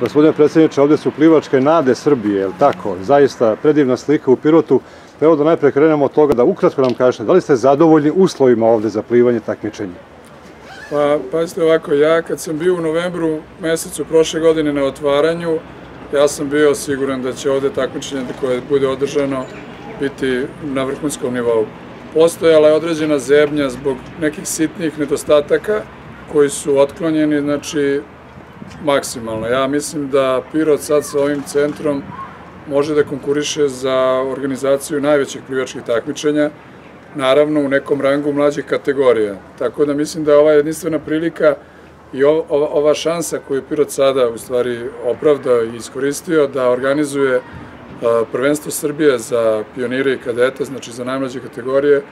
Gospodine predsjedniče, ovde su plivačke nade Srbije, je li tako? Zaista predivna slika u Pirotu. Pa Evo da najpre krenemo od toga da ukratko nam kažete, da li ste zadovoljni uslovima ovde za plivanje takmičenja? Pa, pazite ovako, ja kad sam bio u novembru mesecu prošle godine na otvaranju, ja sam bio siguran da će ovde takmičenje koje bude održano biti na vrhunskom nivou. Postojala je određena zebnja zbog nekih sitnih nedostataka koji su otklonjeni, znači maksimalno. Ja mislim da Pirot sad sa ovim centrom može da konkuriše za organizaciju najvećih plivačkih takmičenja, naravno u nekom rangu mlađih kategorija. Tako da mislim da je ova jedinstvena prilika i ova, ova šansa koju je Pirot sada u stvari opravdao i iskoristio da organizuje prvenstvo Srbije za pionire i kadete, znači za najmlađe kategorije,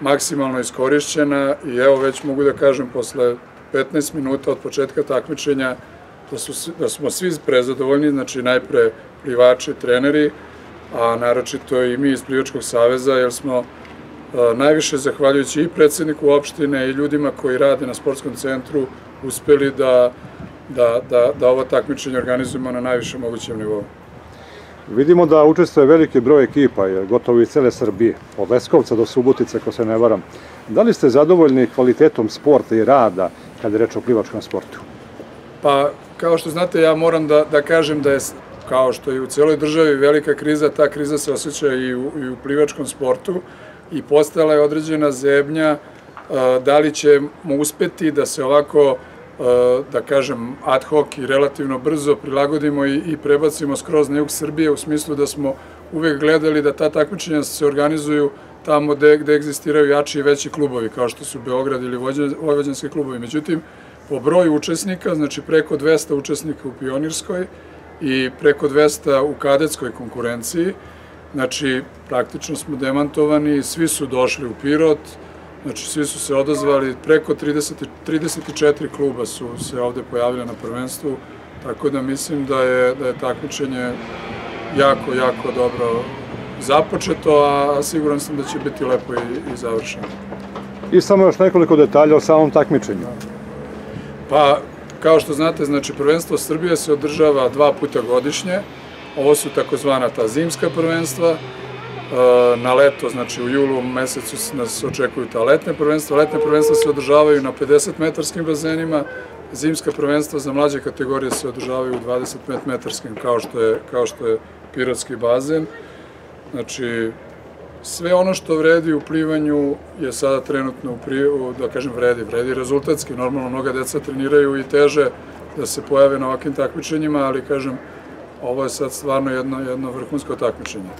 maksimalno iskorišćena i evo već mogu da kažem posle 15 minuta od početka takmičenja da, su, da smo svi prezadovoljni, znači najpre plivači, treneri, a naročito i mi iz Plivačkog saveza, jer smo najviše zahvaljujući i predsedniku opštine i ljudima koji rade na sportskom centru uspeli da, da, da, da ovo takmičenje organizujemo na najvišem mogućem nivou. Vidimo da učestvuje veliki broj ekipa, gotovo i cele Srbije, od Leskovca do Subotice, ako se ne varam. Da li ste zadovoljni kvalitetom sporta i rada kada je reč o plivačkom sportu? Pa, kao što znate, ja moram da, da kažem da je, kao što je u celoj državi velika kriza, ta kriza se osjeća i u, i u plivačkom sportu i postala je određena zebnja da li ćemo uspeti da se ovako da kažem, ad hoc i relativno brzo prilagodimo i, i prebacimo skroz na jug Srbije u smislu da smo uvek gledali da ta takmičenja se organizuju tamo gde, gde egzistiraju jači i veći klubovi, kao što su Beograd ili Vojvođanski klubovi. Međutim, po broju učesnika, znači preko 200 učesnika u pionirskoj i preko 200 u kadetskoj konkurenciji, znači praktično smo demantovani, svi su došli u Pirot, Znači, svi su se odazvali, preko 30, 34 kluba su se ovde pojavili na prvenstvu, tako da mislim da je, da je takmičenje jako, jako dobro započeto, a siguran sam da će biti lepo i, i završeno. I samo još nekoliko detalja o samom takmičenju. Pa, kao što znate, znači, prvenstvo Srbije se održava dva puta godišnje, ovo su takozvana ta zimska prvenstva, na leto, znači u julu mesecu nas očekuju ta letne prvenstva. Letne prvenstva se održavaju na 50 metarskim bazenima, zimska prvenstva za mlađe kategorije se održavaju u 25 metarskim, kao što je, kao što je bazen. Znači, sve ono što vredi u plivanju je sada trenutno, u, da kažem vredi, vredi rezultatski. Normalno, mnoga deca treniraju i teže da se pojave na ovakvim takmičenjima, ali kažem, ovo je sad stvarno jedno, jedno vrhunsko takmičenje.